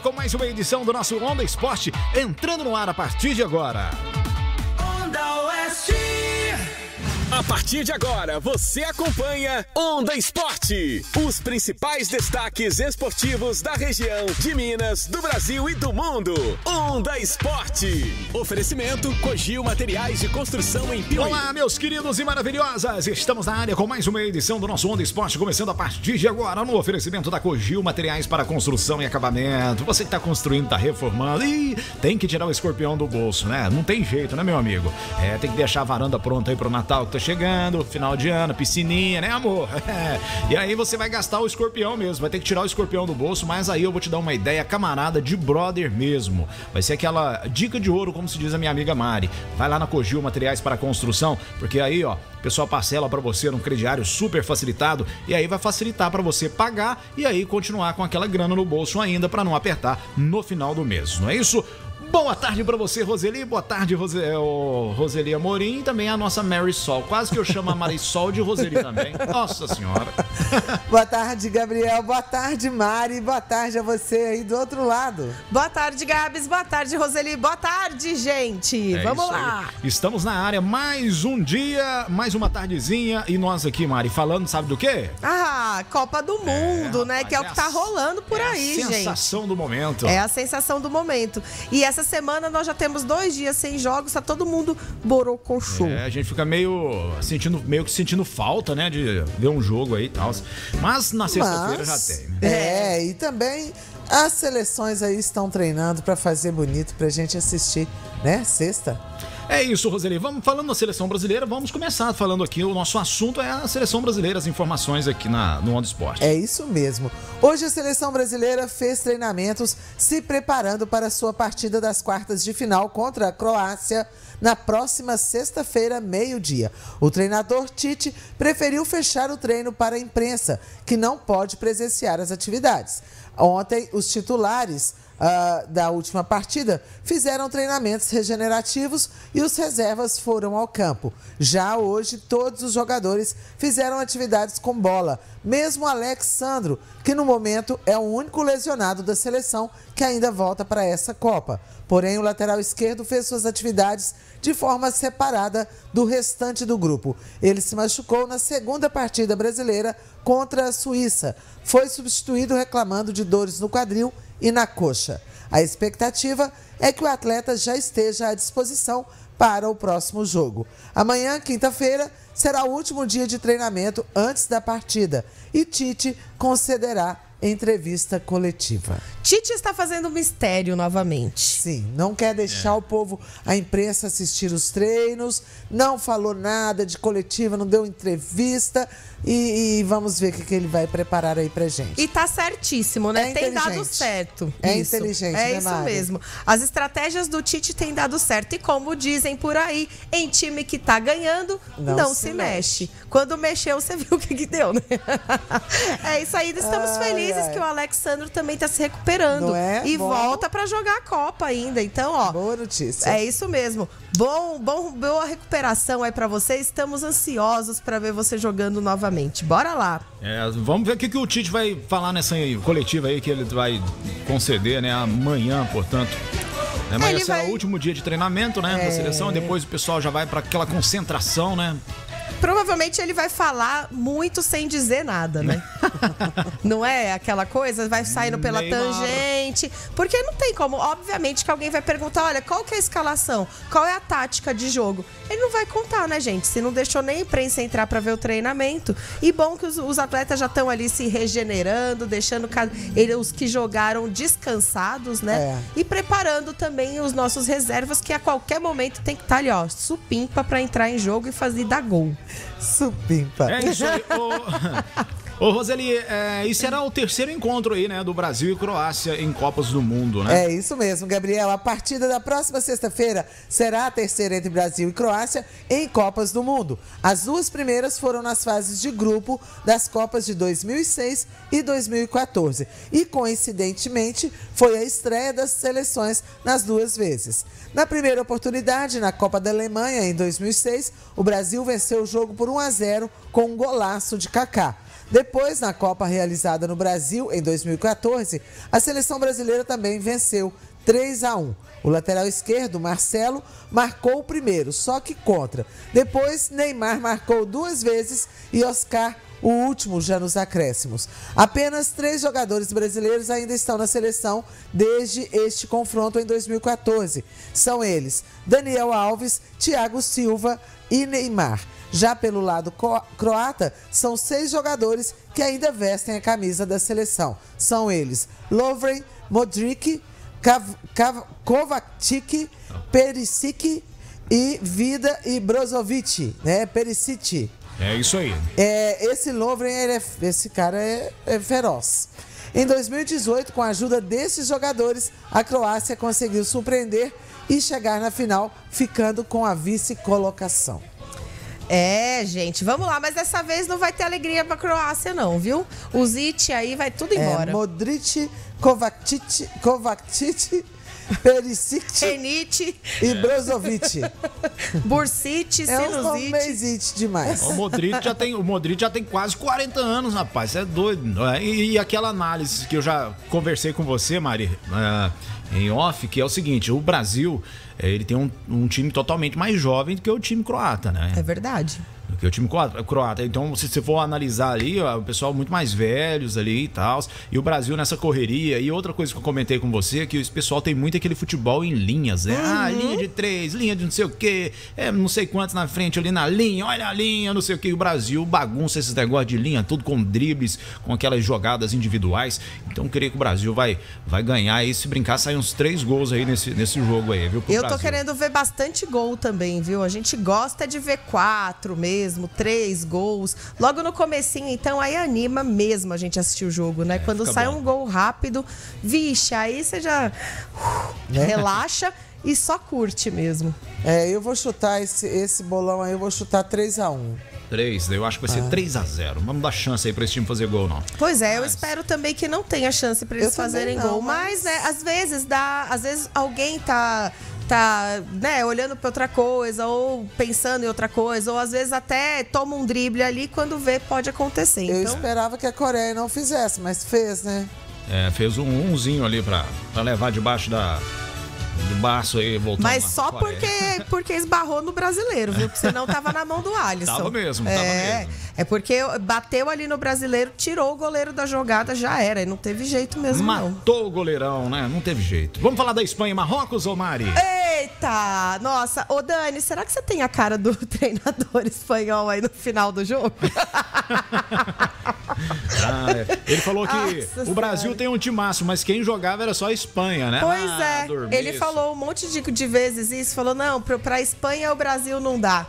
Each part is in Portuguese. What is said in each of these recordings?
com mais uma edição do nosso Onda Esporte, entrando no ar a partir de agora. A partir de agora, você acompanha Onda Esporte. Os principais destaques esportivos da região, de Minas, do Brasil e do mundo. Onda Esporte. Oferecimento Cogil Materiais de Construção em Piauí. Olá, meus queridos e maravilhosas. Estamos na área com mais uma edição do nosso Onda Esporte, começando a partir de agora no oferecimento da Cogil Materiais para Construção e Acabamento. Você que está construindo, está reformando e tem que tirar o escorpião do bolso, né? Não tem jeito, né, meu amigo? É, tem que deixar a varanda pronta aí pro Natal que tá chegando, final de ano, piscininha, né, amor? e aí você vai gastar o escorpião mesmo, vai ter que tirar o escorpião do bolso, mas aí eu vou te dar uma ideia camarada de brother mesmo. Vai ser aquela dica de ouro, como se diz a minha amiga Mari. Vai lá na Cogil Materiais para Construção, porque aí, ó, o pessoal parcela para você num crediário super facilitado e aí vai facilitar para você pagar e aí continuar com aquela grana no bolso ainda para não apertar no final do mês. Não é isso? Boa tarde para você, Roseli. Boa tarde, Rose... é, Roseli Amorim. E também a nossa Mary Sol. Quase que eu chamo a Marisol de Roseli também. Nossa Senhora. Boa tarde, Gabriel. Boa tarde, Mari. Boa tarde a você aí do outro lado. Boa tarde, Gabs. Boa tarde, Roseli. Boa tarde, gente. É Vamos isso aí. lá. Estamos na área mais um dia, mais uma tardezinha. E nós aqui, Mari, falando, sabe do quê? Ah, Copa do Mundo, né? rapaz, Que é o é que tá a- rolando por é a aí, gente. sensação do momento. É a sensação do momento. E essa semana nós já temos dois dias sem jogos, tá todo mundo borocochô. É, a gente fica meio sentindo, meio que sentindo falta, né, de ver um jogo aí e tal. Mas na sexta-feira já tem. né? É, e também as seleções aí estão treinando para fazer bonito pra gente assistir, né? Sexta. É isso, Roseli. Vamos falando da seleção brasileira, vamos começar falando aqui. O nosso assunto é a seleção brasileira, as informações aqui na, no Onda Esporte. É isso mesmo. Hoje a seleção brasileira fez treinamentos se preparando para a sua partida das quartas de final contra a Croácia na próxima sexta-feira, meio-dia. O treinador Tite preferiu fechar o treino para a imprensa, que não pode presenciar as atividades. Ontem, os titulares ah, da última partida fizeram treinamentos regenerativos e os reservas foram ao campo. Já hoje, todos os jogadores fizeram atividades com bola, mesmo Alex Sandro, que no momento é o único lesionado da seleção que ainda volta para essa Copa. Porém, o lateral esquerdo fez suas atividades de forma separada do restante do grupo. Ele se machucou na segunda partida brasileira contra a Suíça. Foi substituído reclamando de dores no quadril e na coxa. A expectativa é que o atleta já esteja à disposição para o próximo jogo. Amanhã, quinta-feira, será o último dia de treinamento antes da partida e Tite concederá entrevista coletiva. Tite está fazendo mistério novamente. Sim, não quer deixar o povo, a imprensa assistir os treinos, não falou nada de coletiva, não deu entrevista e, e vamos ver o que, que ele vai preparar aí pra gente. E tá certíssimo, né? É tem dado certo. É inteligente, É né, isso Mari? mesmo. As estratégias do Tite têm dado certo. E como dizem por aí, em time que tá ganhando, não, Não se, se mexe. Quando mexeu, você viu o que, que deu, né? é isso aí. Estamos Ai, felizes ai. que o Alexandro também tá se recuperando. Não é? E Bom. volta pra jogar a Copa ainda. Então, ó. Boa notícia. É isso mesmo. Bom, bom, boa recuperação aí pra você. Estamos ansiosos pra ver você jogando novamente. Bora lá. É, vamos ver o que, que o Tite vai falar nessa coletiva aí que ele vai conceder, né? Amanhã, portanto. Né, mas esse é vai- o último dia de treinamento, né? Da seleção. Depois o pessoal já vai para aquela concentração, né? Provavelmente ele vai falar muito sem dizer nada, né? não é aquela coisa? Vai saindo pela Neymar. tangente. Porque não tem como. Obviamente que alguém vai perguntar: olha, qual que é a escalação? Qual é a tática de jogo? Ele não vai contar, né, gente? Se não deixou nem a imprensa entrar pra ver o treinamento. E bom que os, os atletas já estão ali se regenerando, deixando ele- os que jogaram descansados, né? É. E preparando também os nossos reservas, que a qualquer momento tem que estar ali, ó, supimpa pra entrar em jogo e fazer dar gol. Supimpa. É isso aí. Ô, Roseli, é, e será o terceiro encontro aí, né? Do Brasil e Croácia em Copas do Mundo, né? É isso mesmo, Gabriel. A partida da próxima sexta-feira será a terceira entre Brasil e Croácia em Copas do Mundo. As duas primeiras foram nas fases de grupo das Copas de 2006 e 2014. E, coincidentemente, foi a estreia das seleções nas duas vezes. Na primeira oportunidade, na Copa da Alemanha, em 2006, o Brasil venceu o jogo por 1 a 0 com um golaço de Kaká. Depois, na Copa realizada no Brasil em 2014, a seleção brasileira também venceu 3 a 1. O lateral esquerdo, Marcelo, marcou o primeiro, só que contra. Depois, Neymar marcou duas vezes e Oscar o último já nos acréscimos. Apenas três jogadores brasileiros ainda estão na seleção desde este confronto em 2014. São eles Daniel Alves, Thiago Silva e Neymar. Já pelo lado croata, são seis jogadores que ainda vestem a camisa da seleção. São eles Lovren, Modric, Kav Kav Kovacic, Perisic e Vida e Brozovic, né? Perisic. É isso aí. É, esse Lovren, é, esse cara é, é feroz. Em 2018, com a ajuda desses jogadores, a Croácia conseguiu surpreender e chegar na final, ficando com a vice-colocação. É, gente, vamos lá, mas dessa vez não vai ter alegria pra Croácia, não, viu? O Zit aí vai tudo embora. É, Modric, Kovacic, Kovacic Perisic Renite e Brozovic. Bursite, É Sinusite. homenzite demais. O Modric já tem, o Modric já tem quase 40 anos, rapaz. Você é doido. E, e aquela análise que eu já conversei com você, Mari, é, em off, que é o seguinte: o Brasil é, ele tem um, um time totalmente mais jovem do que o time croata, né? É verdade. Do que o time croata. croata. Então, se você for analisar ali, ó, o pessoal muito mais velhos ali e tal. E o Brasil nessa correria. E outra coisa que eu comentei com você é que esse pessoal tem muito aquele futebol em linhas, né? Ah, linha de três, linha de não sei o quê, é, não sei quantos na frente ali na linha, olha a linha, não sei o quê. E o Brasil bagunça esses negócios de linha, tudo com dribles, com aquelas jogadas individuais. Então, eu creio que o Brasil vai, vai ganhar e se brincar, sair uns três gols aí nesse, nesse jogo aí, viu? pro Eu tô Brasil. querendo ver bastante gol também, viu? A gente gosta de ver quatro mesmo, três gols. Logo no comecinho, então, aí anima mesmo a gente assistir o jogo, né? Quando fica sai bom. um gol rápido, vixe, aí você já uh, relaxa e só curte mesmo. É, eu vou chutar esse, esse bolão aí, eu vou chutar 3x1. Três, eu acho que vai ser 3 a 0 Vamos dar chance aí pra esse time fazer gol, não. Pois é, eu espero também que não tenha chance pra eles Eu fazerem não, gol. mas- Mas, né, às vezes dá. Às vezes alguém tá. Tá, né, olhando pra outra coisa, ou pensando em outra coisa, ou às vezes até toma um drible ali, quando vê, pode acontecer. Eu Então, esperava que a Coreia não fizesse, mas fez, né? É, fez um umzinho ali pra, pra levar debaixo da. Do baço aí, voltando mas só porque, porque esbarrou no brasileiro, viu? Porque senão tava na mão do Alisson. Tava mesmo, tava é, mesmo. É porque bateu ali no brasileiro, tirou o goleiro da jogada, já era. E não teve jeito mesmo, não. Matou o goleirão, né? Não teve jeito. Vamos falar da Espanha e Marrocos, ô Mari? Eita! Nossa, ô Dani, será que você tem a cara do treinador espanhol aí no final do jogo? Ah, é. Ele falou que Nossa o Brasil tem um timaço, mas quem jogava era só a Espanha, né? Pois Ah, é, dormiço. ele falou um monte de, de vezes isso, falou, não, pra, pra Espanha o Brasil não dá.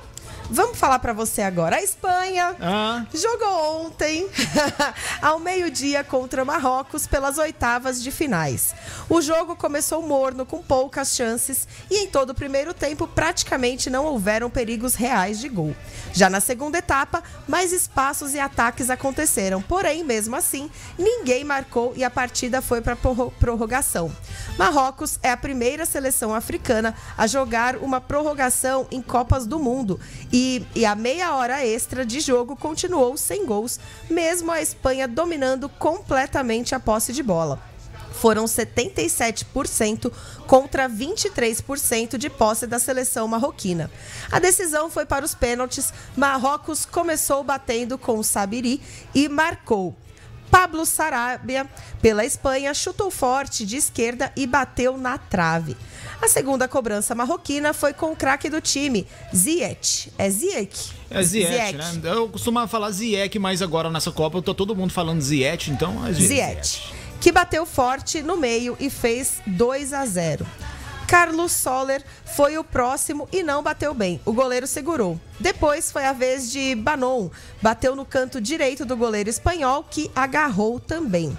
Vamos falar pra você agora. A Espanha Ah. jogou ontem, ao meio-dia, contra Marrocos pelas oitavas de finais. O jogo começou morno, com poucas chances, e em todo o primeiro tempo praticamente não houveram perigos reais de gol. Já na segunda etapa, mais espaços e ataques aconteceram, porém, mesmo assim, ninguém marcou e a partida foi para prorrogação. Marrocos é a primeira seleção africana a jogar uma prorrogação em Copas do Mundo e, e a meia hora extra de jogo continuou sem gols, mesmo a Espanha dominando completamente a posse de bola. Foram 77% contra 23% de posse da seleção marroquina. A decisão foi para os pênaltis. Marrocos começou batendo com o Sabiri e marcou. Pablo Sarabia, pela Espanha, chutou forte de esquerda e bateu na trave. A segunda cobrança marroquina foi com o craque do time, Ziyech. É Ziyech? É Ziet, né? Eu costumava falar Ziek, mas agora nessa Copa tá todo mundo falando Ziet, então é Ziet. Ziyech, que bateu forte no meio e fez 2 a 0. Carlos Soler foi o próximo e não bateu bem. O goleiro segurou. Depois foi a vez de Banon. Bateu no canto direito do goleiro espanhol, que agarrou também.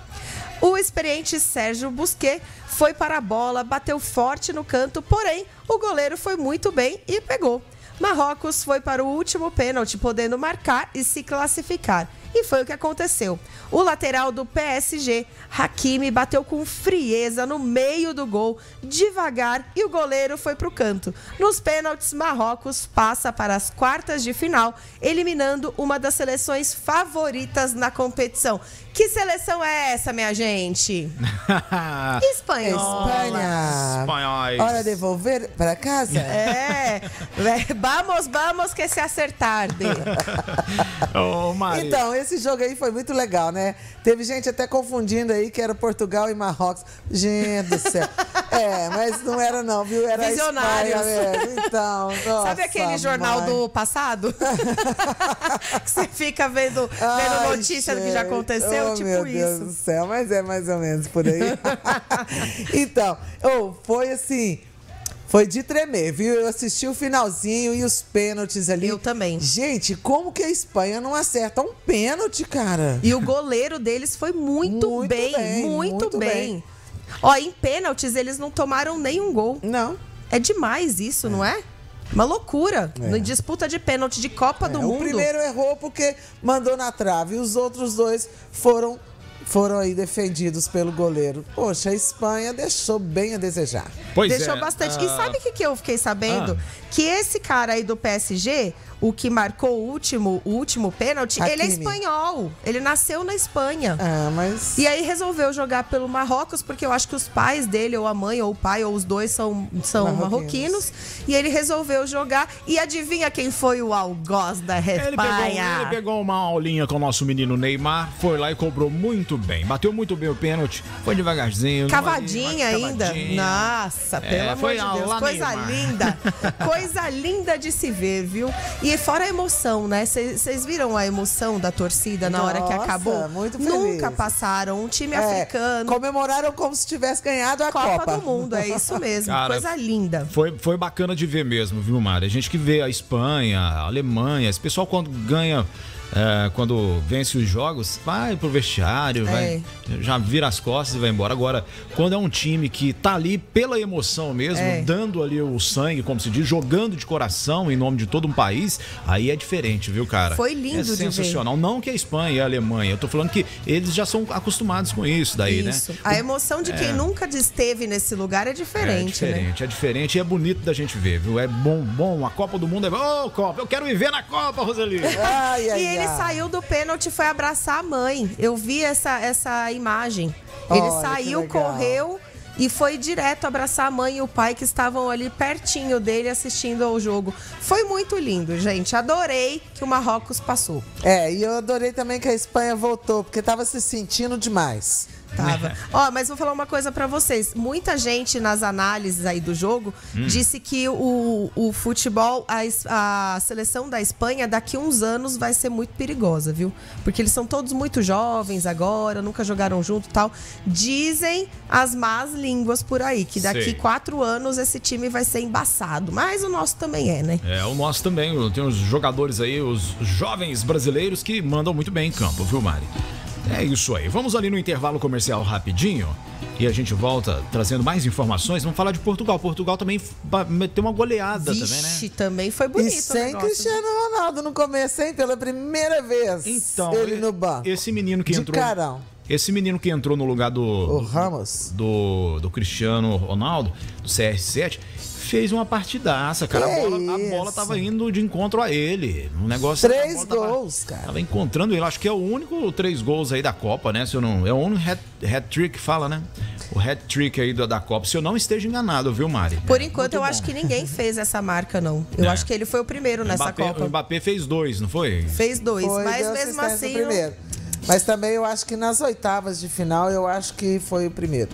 O experiente Sérgio Busquet foi para a bola, bateu forte no canto, porém o goleiro foi muito bem e pegou. Marrocos foi para o último pênalti, podendo marcar e se classificar. E foi o que aconteceu. O lateral do PSG, Hakimi, bateu com frieza no meio do gol, devagar, e o goleiro foi pro canto. Nos pênaltis, Marrocos passa para as quartas de final, eliminando uma das seleções favoritas na competição. Que seleção é essa, minha gente? Espanhol. Espanha. Espanhóis. Hora de devolver para casa? É, vamos, vamos que se acertar. Então, esse jogo aí foi muito legal, né? Teve gente até confundindo aí que era Portugal e Marrocos. Gente do céu. É, mas não era não, viu? Era Visionários. Espanha mesmo. Então, nossa, Sabe aquele jornal mãe. do passado? que você fica vendo, vendo Ai, notícia do que já aconteceu, Oh, tipo meu Deus do isso. céu, mas é mais ou menos por aí. então, oh, foi assim. Foi de tremer, viu? Eu assisti o finalzinho e os pênaltis ali. Eu também. Gente, como que a Espanha não acerta um pênalti, cara? E o goleiro deles foi muito, Muito bem, bem, muito, muito bem. bem. Ó, em pênaltis eles não tomaram nenhum gol. Não. É demais isso, não é? Uma loucura. É. Em disputa de pênalti de Copa do É, Mundo. O primeiro errou porque mandou na trave. E os outros dois foram, foram aí defendidos pelo goleiro. Poxa, a Espanha deixou bem a desejar. Pois Deixou é, bastante. E ah, sabe o que, que eu fiquei sabendo? Ah. Que esse cara aí do PSG, o que marcou o último, o último pênalti, ele é Hakimi. espanhol. Ele nasceu na Espanha. Ah, mas. E aí resolveu jogar pelo Marrocos, porque eu acho que os pais dele, ou a mãe, ou o pai, ou os dois são, são Marroquinos. marroquinos. E ele resolveu jogar. E adivinha quem foi o algoz da Ele pegou, Espanha? ele pegou uma aulinha com o nosso menino Neymar, foi lá e cobrou muito bem. Bateu muito bem o pênalti, foi devagarzinho. Cavadinha ainda. cavadinha. Nossa, É, pelo amor foi de Deus. Coisa Neymar. linda. Coisa linda de se ver, viu? E fora a emoção, né? Vocês viram a emoção da torcida na hora que Nossa, acabou? muito feliz. Nunca passaram. Um time É, africano. comemoraram como se tivesse ganhado a Copa, Copa. do Mundo, é isso mesmo. Cara, Coisa linda. Foi, foi bacana de ver mesmo, viu, Mari? A gente que vê a Espanha, a Alemanha, esse pessoal quando ganha, é, quando vence os jogos, vai pro vestiário, vai, já vira as costas e vai embora. Agora, quando é um time que tá ali pela emoção mesmo, É. dando ali o sangue, como se diz, jogando de coração em nome de todo um país, aí é diferente, viu, cara? Foi lindo é de ver. sensacional. Não que a Espanha e a Alemanha, eu tô falando que eles já são acostumados com isso daí, Isso. né? A emoção de quem nunca esteve nesse lugar é diferente, é né? diferente, é diferente e é bonito da gente ver, viu? É bom, bom. A Copa do Mundo é. Ô, Copa, eu quero me ver na Copa, Roseli! Ai, ai, E ele ai. saiu do pênalti e foi abraçar a mãe. Eu vi essa, essa imagem. Ele Olha, saiu, correu e foi direto abraçar a mãe e o pai que estavam ali pertinho dele assistindo ao jogo. Foi muito lindo, gente. Adorei que o Marrocos passou. É, e eu adorei também que a Espanha voltou, porque tava se sentindo demais. Tava. Ó, mas vou falar uma coisa pra vocês. Muita gente nas análises aí do jogo disse que o, o futebol, a, a seleção da Espanha, daqui uns anos vai ser muito perigosa, viu? Porque eles são todos muito jovens agora, nunca jogaram junto e tal. Dizem as más línguas por aí, que daqui Sei. quatro anos esse time vai ser embaçado. Mas o nosso também é, né? É, o nosso também. Tem os jogadores aí, os jovens brasileiros que mandam muito bem em campo, viu, Mari? É isso aí. Vamos ali no intervalo comercial rapidinho e a gente volta trazendo mais informações. Vamos falar de Portugal. Portugal também meteu uma goleada também, né? Vixe, também foi bonito. e o sem Cristiano Ronaldo no começo, hein? Pela primeira vez. Então, ele no banco. esse menino que De entrou. carão. Esse menino que entrou no lugar do. O Ramos. do, do Cristiano Ronaldo, do CR7, fez uma partidaça, cara. A bola, a bola tava indo de encontro a ele. Um negócio. Três bola tava- gols, cara. Tava encontrando ele. Acho que é o único três gols aí da Copa, né? Se eu não. É o único hat- hat-trick que fala, né? O hat-trick aí da, da Copa. Se eu não esteja enganado, viu, Mari? Por É, enquanto, eu bom. acho que ninguém fez essa marca, não. Eu É. acho que ele foi o primeiro nessa Mbappé, Copa. O Mbappé fez dois, não foi? Fez dois, Foi, mas mesmo assim. Mas também eu acho que nas oitavas de final, eu acho que foi o primeiro.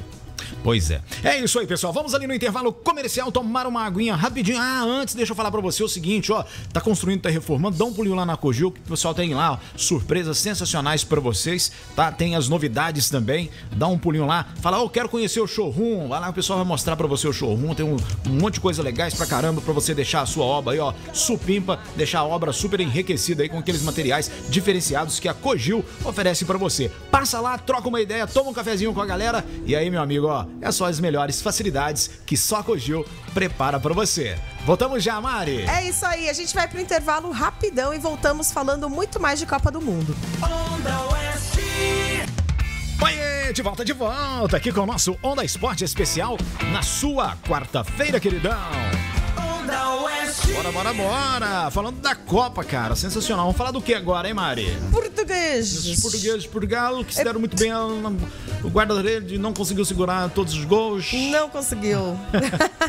Pois é. É isso aí, pessoal. Vamos ali no intervalo comercial tomar uma aguinha rapidinho. Ah, antes, deixa eu falar pra você o seguinte, ó. Tá construindo, tá reformando, dá um pulinho lá na Cogil, que o pessoal tem lá, ó, surpresas sensacionais pra vocês, tá? Tem as novidades também. Dá um pulinho lá. Fala, ó, eu quero conhecer o showroom. Vai lá, o pessoal vai mostrar pra você o showroom. Tem um, um monte de coisa legais pra caramba pra você deixar a sua obra aí, ó, supimpa, deixar a obra super enriquecida aí com aqueles materiais diferenciados que a Cogil oferece pra você. Passa lá, troca uma ideia, toma um cafezinho com a galera e aí, meu amigo, ó, Pro. É só as melhores facilidades que só a Cogil prepara para você. Voltamos já, Mari. É isso aí. A gente vai para o intervalo rapidão e voltamos falando muito mais de Copa do Mundo. Onda Oeste. Oiê, de volta, de volta aqui com o nosso Onda Esporte Especial na sua quarta-feira, queridão. Bora, bora, bora. Falando da Copa, cara, sensacional. Vamos falar do que agora, hein, Mari? Português. Os portugueses de Portugal que se deram muito bem. O guarda-rede não conseguiu segurar todos os gols. Não conseguiu.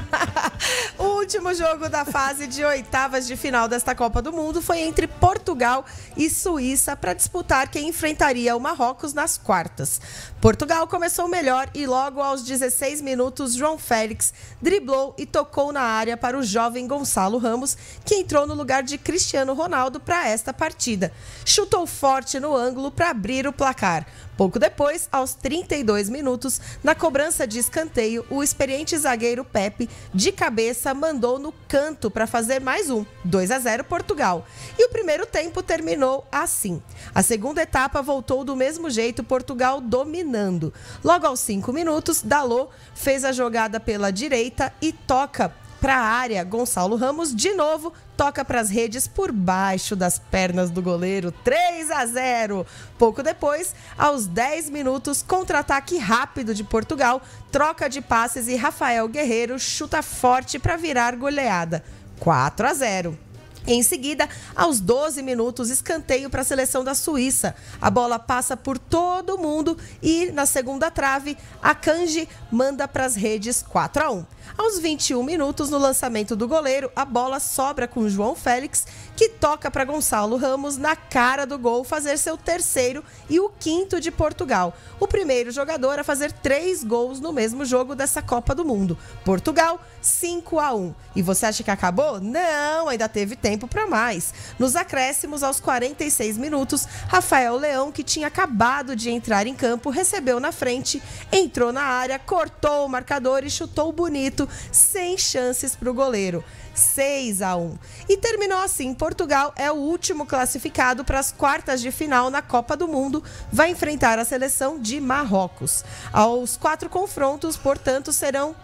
o último jogo da fase de oitavas de final desta Copa do Mundo foi entre Portugal e Suíça para disputar quem enfrentaria o Marrocos nas quartas. Portugal começou melhor e logo aos 16 minutos João Félix driblou e tocou na área para o jovem Gonçalo Ramos, que entrou no lugar de Cristiano Ronaldo para esta partida. Chutou forte no ângulo para abrir o placar. Pouco depois, aos 32 minutos, na cobrança de escanteio, o experiente zagueiro Pepe, de cabeça, mandou no canto para fazer mais um, 2 a 0 Portugal. E o primeiro tempo terminou assim. A segunda etapa voltou do mesmo jeito, Portugal dominando. Logo aos 5 minutos, Dalot fez a jogada pela direita e toca para a área. Gonçalo Ramos de novo toca para as redes por baixo das pernas do goleiro. 3 a 0. Pouco depois, aos 10 minutos, contra-ataque rápido de Portugal, troca de passes e Rafael Guerreiro chuta forte para virar goleada. 4 a 0. Em seguida, aos 12 minutos, escanteio para a seleção da Suíça. A bola passa por todo mundo e, na segunda trave, a Kanji manda para as redes 4 a 1. Aos 21 minutos, no lançamento do goleiro, a bola sobra com João Félix, que toca para Gonçalo Ramos na cara do gol fazer seu terceiro e o quinto de Portugal. O primeiro jogador a fazer três gols no mesmo jogo dessa Copa do Mundo. Portugal, 5 a 1. E você acha que acabou? Não, ainda teve tempo para mais. Nos acréscimos, aos 46 minutos, Rafael Leão, que tinha acabado de entrar em campo, recebeu na frente, entrou na área, cortou o marcador e chutou bonito, sem chances para o goleiro. 6 a 1. E terminou assim. Portugal é o último classificado para as quartas de final na Copa do Mundo. Vai enfrentar a seleção de Marrocos. Aos quatro confrontos, portanto, serão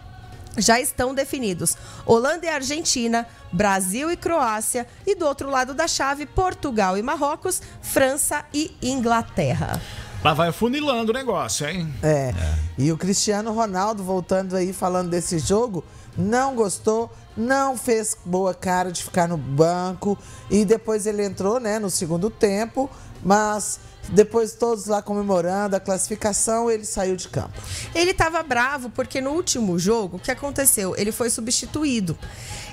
já estão definidos Holanda e Argentina, Brasil e Croácia e do outro lado da chave Portugal e Marrocos, França e Inglaterra. Lá vai funilando o negócio, hein? É. E o Cristiano Ronaldo, voltando aí, falando desse jogo, não gostou, não fez boa cara de ficar no banco. E depois ele entrou, né, no segundo tempo, mas depois todos lá comemorando a classificação, ele saiu de campo. Ele estava bravo porque no último jogo, o que aconteceu? Ele foi substituído.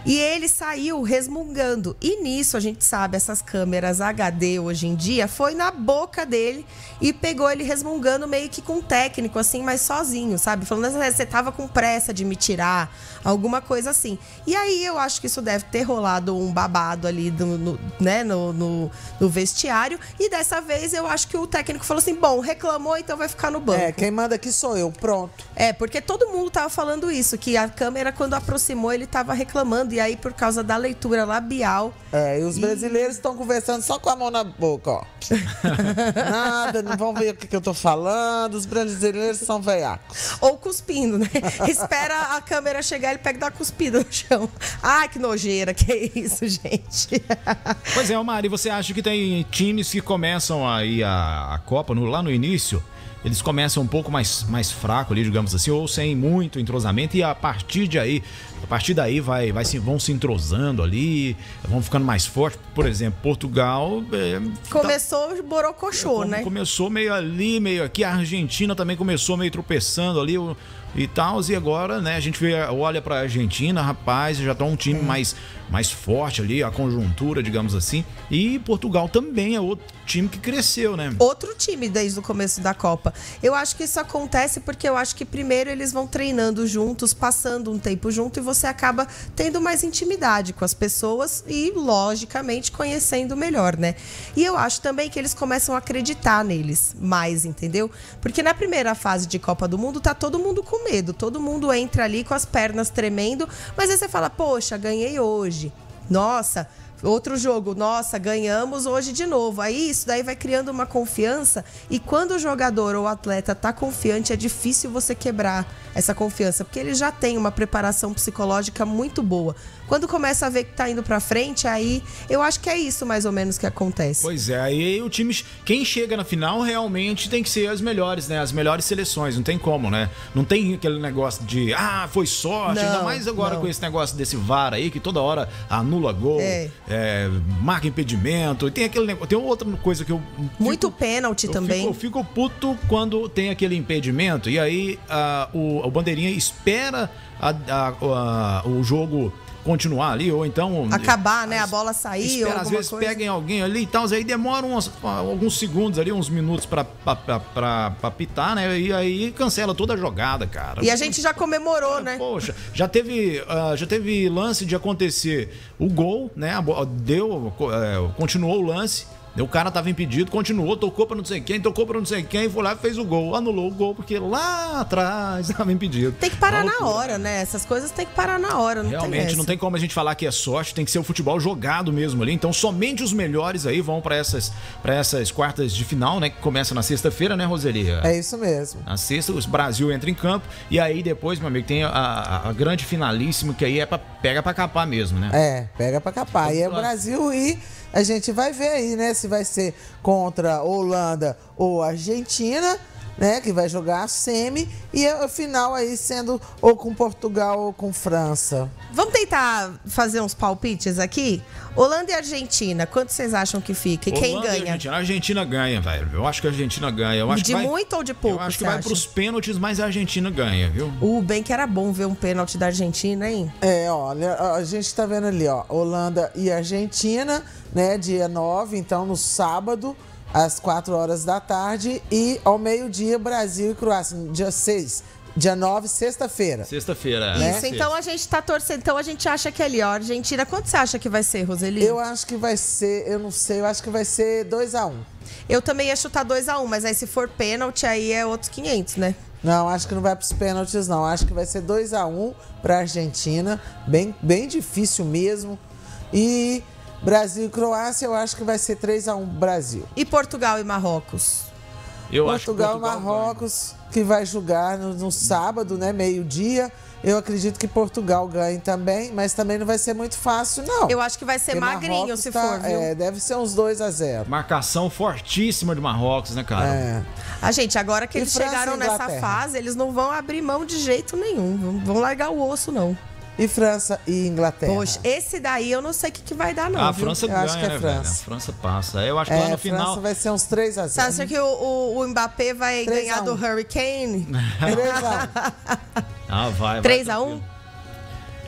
E ele saiu resmungando. E nisso, a gente sabe, essas câmeras HD hoje em dia, foi na boca dele e pegou ele resmungando meio que com um técnico, assim, mas sozinho, sabe? Falando você tava com pressa de me tirar, alguma coisa assim. E aí eu acho que isso deve ter rolado um babado ali no, no- né, no, no- no vestiário. E dessa vez eu acho que o técnico falou assim: bom, reclamou, então vai ficar no banco. É, quem manda aqui sou eu, pronto. É, porque todo mundo tava falando isso, que a câmera, quando aproximou, ele tava reclamando. E aí, por causa da leitura labial, É, e os brasileiros estão conversando só com a mão na boca, ó. Nada, não vão ver o que, que eu tô falando. Os brasileiros são veiacos. ou cuspindo, né? Espera a câmera chegar, ele pega e dá uma cuspida no chão. Ai, que nojeira, que é isso, gente. Pois é, Mari, você acha que tem times que começam aí a, a Copa no- lá no início? Eles começam um pouco mais, mais fraco ali, digamos assim, ou sem muito entrosamento, e a partir de aí, a partir daí vai, vai se, vão se entrosando ali, vão ficando mais fortes. Por exemplo, Portugal. é, tá- Começou o borocochô, como né? Começou meio ali, meio aqui. A Argentina também começou meio tropeçando ali o- e tal. E agora, né, a gente vê, olha pra Argentina, rapaz, já tá um time mais, mais forte ali, a conjuntura, digamos assim. E Portugal também é outro time que cresceu, né? outro time desde o começo da Copa. Eu acho que isso acontece porque eu acho que primeiro eles vão treinando juntos, passando um tempo junto e você acaba tendo mais intimidade com as pessoas e, logicamente, conhecendo melhor, né? E eu acho também que eles começam a acreditar neles mais, entendeu? Porque na primeira fase de Copa do Mundo tá todo mundo com medo, todo mundo entra ali com as pernas tremendo, mas aí você fala, poxa, ganhei hoje. Nossa, Outro jogo, nossa, ganhamos hoje de novo. Aí isso daí vai criando uma confiança e quando o jogador ou o atleta tá confiante, é difícil você quebrar essa confiança, porque ele já tem uma preparação psicológica muito boa. Quando começa a ver que tá indo pra frente, aí eu acho que é isso mais ou menos que acontece. Pois é, aí o time, quem chega na final realmente tem que ser as melhores, né? As melhores seleções, não tem como, né? Não tem aquele negócio de, ah, foi sorte, ainda Não, mais agora não. com esse negócio desse VAR aí, que toda hora anula gol, É. é, marca impedimento, tem aquele negócio, tem outra coisa que eu... Muito fico- pênalti eu também. Fico, eu fico puto quando tem aquele impedimento e aí ah, o, o bandeirinha espera a- a- a- o jogo continuar ali, ou então. Acabar, né? A bola sair ou Espera, às alguma vezes coisa. peguem alguém ali e tal, aí demora uns, alguns segundos ali, uns minutos pra, pra, pra, pra, pra pitar, né? E aí cancela toda a jogada, cara. E a gente já comemorou, né? Poxa, já teve, ah, já teve lance de acontecer o gol, né? Deu, é, continuou o lance. O cara tava impedido, continuou, tocou pra não sei quem, tocou pra não sei quem, foi lá e fez o gol. Anulou o gol, porque lá atrás tava impedido. Tem que parar na hora, né? Essas coisas tem que parar na hora, não tem Realmente essa. não tem como a gente falar que é sorte, tem que ser o futebol jogado mesmo ali. Então somente os melhores aí vão pra essas, pra essas quartas de final, né? Que começa na sexta-feira, né, Roseli? É isso mesmo. Na sexta, o Brasil entra em campo. E aí depois, meu amigo, tem a, a- grande finalíssima, que aí é pra, pega pra capar mesmo, né? É, pega pra capar. E é o. Brasil e a gente vai ver aí, né? Se vai ser contra Holanda ou Argentina, né? Que vai jogar a semi. E a final aí sendo ou com Portugal ou com França. Vamos tentar fazer uns palpites aqui? Holanda e Argentina, quanto vocês acham que fica? E quem Holanda e ganha? Argentina. A Argentina ganha, velho. Eu acho que a Argentina ganha. Eu acho De que vai, muito ou de pouco, Eu acho que vai acha? pros pênaltis, mas a Argentina ganha, viu? O bem que era bom ver um pênalti da Argentina, hein? É, olha, a gente tá vendo ali, ó, Holanda e Argentina, né, dia 9, então no sábado, às 4 horas da tarde, e ao meio-dia, Brasil e Croácia, dia 6, dia 9, sexta-feira. Sexta-feira. Né? Isso, então a gente tá torcendo. Então a gente acha que é ali, ó, Argentina. Quanto você acha que vai ser, Roseli? Eu acho que vai ser, eu não sei, eu acho que vai ser 2 a 1 Eu também ia chutar 2x1, mas aí se for pênalti, aí é outros 500, né? Não, acho que não vai pros pênaltis, não. Acho que vai ser 2 a 1 pra Argentina. Bem, bem difícil mesmo. E Brasil e Croácia, eu acho que vai ser 3 a 1 Brasil. E Portugal e Marrocos? Eu Portugal e Portugal Marrocos, que vai jogar no, no sábado, né? Meio-dia. Eu acredito que Portugal ganhe também, mas também não vai ser muito fácil, não. Eu acho que vai ser Porque magrinho Marrocos se tá- for, viu? É, deve ser uns 2 a 0 Marcação fortíssima de Marrocos, né, cara? É. Ah, gente, agora que E eles França chegaram nessa fase, eles não vão abrir mão de jeito nenhum. Vão- Vão largar o osso, não. E França e Inglaterra. Poxa, esse daí eu não sei o que, que vai dar, não. a viu? França Eu ganha, acho que é né, velho? A França. França passa. Eu acho que lá é, no França final. vai ser uns 3 a Você 0 acha que o, o, o Mbappé vai 3 ganhar a 1. do Hurricane? 3 a 1 Ah, vai. vai, 3 a tranquilo. 1?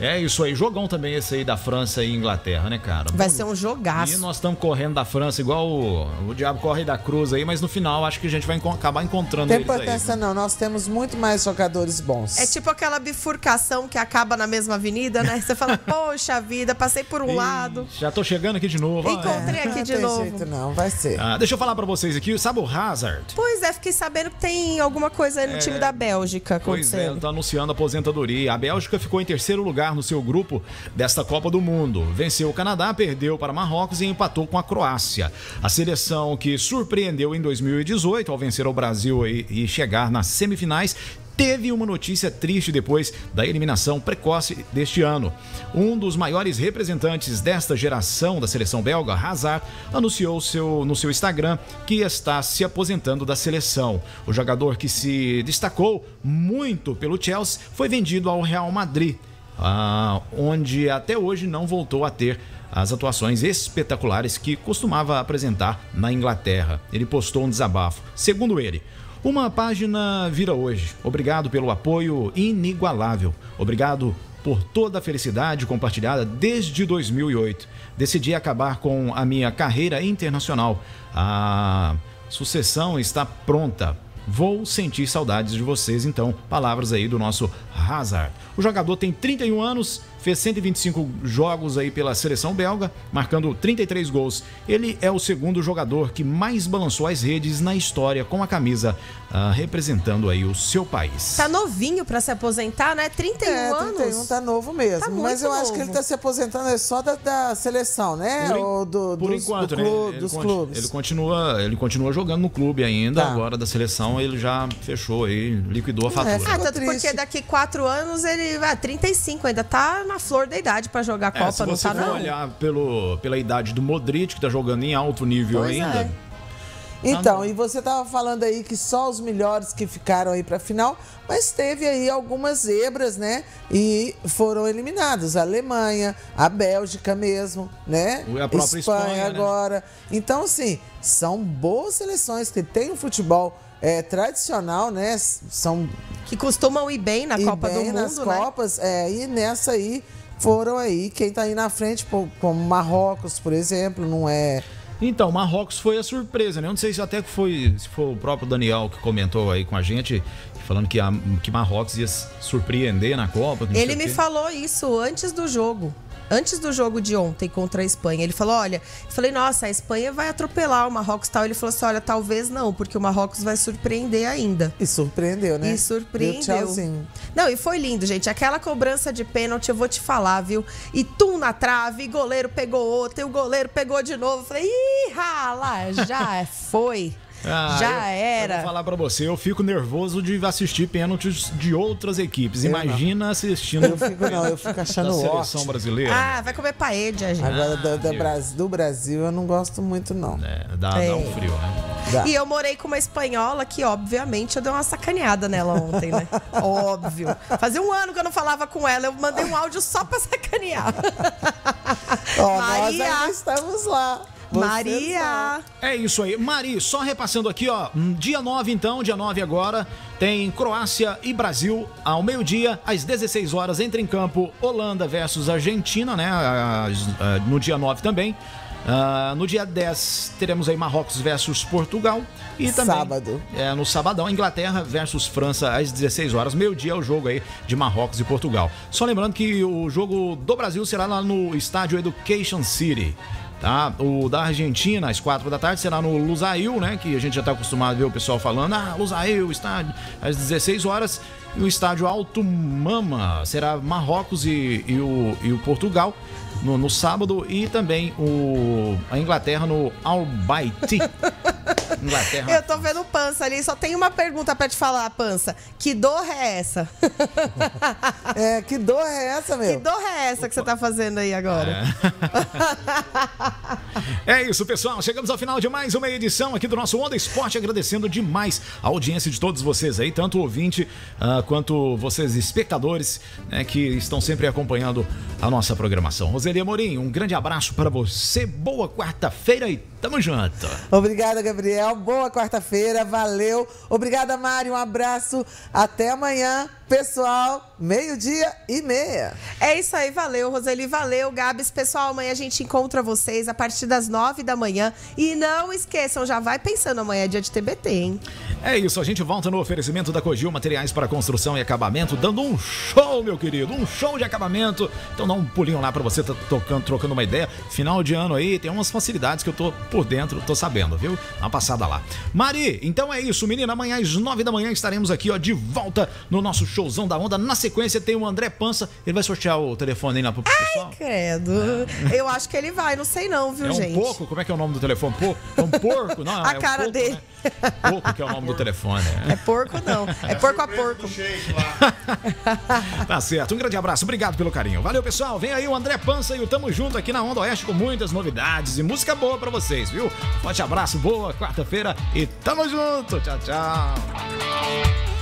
É isso aí. Jogão também esse aí da França e Inglaterra, né, cara? Vai Bom, ser um E jogaço. nós estamos correndo da França igual o, o diabo corre da cruz aí, mas no final acho que a gente vai enco- acabar encontrando Tem eles aí. importância não, nós temos muito mais jogadores bons. É tipo aquela bifurcação que acaba na mesma avenida, né? Você fala, poxa vida, passei por um lado. Já tô chegando aqui de novo. Encontrei aqui não de tem novo. jeito não, vai ser. Ah, deixa eu falar pra vocês aqui, sabe o Hazard? Pois é, fiquei sabendo que tem alguma coisa aí no time da Bélgica Pois é, tá anunciando a aposentadoria. A Bélgica ficou em terceiro lugar no seu grupo desta Copa do Mundo. Venceu o Canadá, perdeu para Marrocos e empatou com a Croácia. A seleção que surpreendeu em 2018 ao vencer o Brasil e, e chegar nas semifinais teve uma notícia triste depois da eliminação precoce deste ano. Um dos maiores representantes desta geração da seleção belga, Hazard, anunciou seu, no seu Instagram que está se aposentando da seleção. O jogador que se destacou muito pelo Chelsea foi vendido ao Real Madrid, ah, onde até hoje não voltou a ter as atuações espetaculares que costumava apresentar na Inglaterra. Ele postou um desabafo. Segundo ele, uma página vira hoje. Obrigado pelo apoio inigualável. Obrigado por toda a felicidade compartilhada desde 2008. Decidi acabar com a minha carreira internacional. A sucessão está pronta. Vou sentir saudades de vocês, então. Palavras aí do nosso Hazard. O jogador tem 31 anos, fez 125 jogos aí pela seleção belga, marcando 33 gols. Ele é o segundo jogador que mais balançou as redes na história com a camisa ah, representando aí o seu país. Tá novinho pra se aposentar, né? 31 É, anos. 31 tá novo mesmo. Tá Mas eu acho que ele novo. tá se aposentando é só da, da seleção, né? Por Ou do, Por dos, enquanto, do né? Ele dos conti- clubes. Ele continua, ele continua jogando no clube ainda. Tá. Agora da seleção ele já fechou aí, liquidou a fatura. Ah, Ficou tanto triste. porque daqui quatro anos ele. Ah, 35, ainda tá na flor da idade pra jogar a É, Copa, se não você tá for não? olhar pelo, pela idade do Modric, que tá jogando em alto nível Pois ainda. é. Então, e você tava falando aí que só os melhores que ficaram aí pra final, mas teve aí algumas zebras, né? E foram eliminados. A Alemanha, a Bélgica mesmo, né? A própria Espanha, né? agora. Então, assim, são boas seleções que tem um futebol é, tradicional, né? São Que costumam ir bem na e Copa do bem Mundo, nas né? Copas, é, e nessa aí foram aí, quem tá aí na frente, como Marrocos, por exemplo, não é. Então, Marrocos foi a surpresa, né? Eu não sei se até que foi, se foi o próprio Daniel que comentou aí com a gente, falando que, a, que Marrocos ia se surpreender na Copa. Ele me falou isso antes do jogo. Antes do jogo de ontem contra a Espanha. Ele falou: olha, eu falei, nossa, a Espanha vai atropelar o Marrocos e tal. Ele falou assim: olha, talvez não, porque o Marrocos vai surpreender ainda. E surpreendeu, né? E surpreendeu. Não, e foi lindo, gente. Aquela cobrança de pênalti, eu vou te falar, viu? E tum na trave, e goleiro pegou outro, e o goleiro pegou de novo. Eu falei, ih, rala, já foi. Ah, já eu- Eu era. vou falar pra você, eu fico nervoso de assistir pênaltis de outras equipes. Eu Imagina assistindo Eu fico, não, eu fico da achando seleção ótimo. brasileira. Ah, vai comer paella, gente. Agora, da, da viu? Bras- do Brasil, eu não gosto muito, não. É, dá, É. dá um frio, né? Dá. E eu morei com uma espanhola que, obviamente, eu dei uma sacaneada nela ontem, né? Óbvio. Fazia um ano que eu não falava com ela, eu mandei um áudio só pra sacanear. Nós Maria. ainda estamos lá. Maria! É isso aí. Mari, só repassando aqui, ó. Dia 9, então, dia 9 agora, tem Croácia e Brasil ao meio-dia, às 16 horas, entra em campo Holanda versus Argentina, né? ah, No dia 9 também. Ah, no dia 10 teremos aí Marrocos versus Portugal e também Sábado. é, no sabadão Inglaterra versus França às 16 horas meio dia é o jogo aí de Marrocos e Portugal só lembrando que o jogo do Brasil será lá no estádio Education City Tá? O da Argentina, às 4 da tarde, será no Lusail, né? Que a gente já tá acostumado a ver o pessoal falando. Ah, Lusail, estádio, às 16 horas. E o estádio Alto Mama será Marrocos e, e o, e o Portugal no, no sábado. E também o, a Inglaterra no Albaiti. Inglaterra. Eu tô vendo pança ali, só tem uma pergunta pra te falar, pança. Que dor é essa? É, que dor é essa, Que meu? dor é essa que você tá fazendo aí agora? É isso, pessoal. Chegamos ao final de mais uma edição aqui do nosso Onda Esporte, agradecendo demais a audiência de todos vocês aí, tanto o ouvinte ah, quanto vocês, espectadores, né, que estão sempre acompanhando a nossa programação. Roseli Amorim, um grande abraço para você. Boa quarta-feira e tamo junto. Obrigada, Gabriel. Boa quarta-feira, valeu. Obrigada, Mari. Um abraço. Até amanhã, pessoal. Meio-dia e meia. É isso aí, valeu, Roseli, valeu, Gabs. Pessoal, amanhã a gente encontra vocês a partir das nove da manhã. E não esqueçam, já vai pensando, amanhã é dia de TBT, hein? É isso, a gente volta no oferecimento da Cogil Materiais para Construção e Acabamento, dando um show, meu querido, um show de acabamento. Então dá um pulinho lá para você tá tocando, trocando uma ideia. Final de ano aí, tem umas facilidades que eu tô por dentro, tô sabendo, viu? Dá uma passada lá. Mari, então é isso, menina. Amanhã às nove da manhã estaremos aqui, ó, de volta no nosso showzão da onda. Na sequência tem o André Pança, ele vai sortear o telefone aí lá pro pessoal. Credo. Eu acho que ele vai, não sei não, viu, É um gente? porco? Como é que é o nome do telefone? É um porco? Não, A é um cara porco, dele. Né? Porco que é o nome do telefone. né? É porco não, é porco a porco. Tá certo, um grande abraço, obrigado pelo carinho. Valeu, pessoal. Vem aí o André Pança e o Tamo Junto aqui na Onda Oeste com muitas novidades e música boa pra vocês, viu? Forte abraço, boa quarta-feira e tamo junto. Tchau, tchau.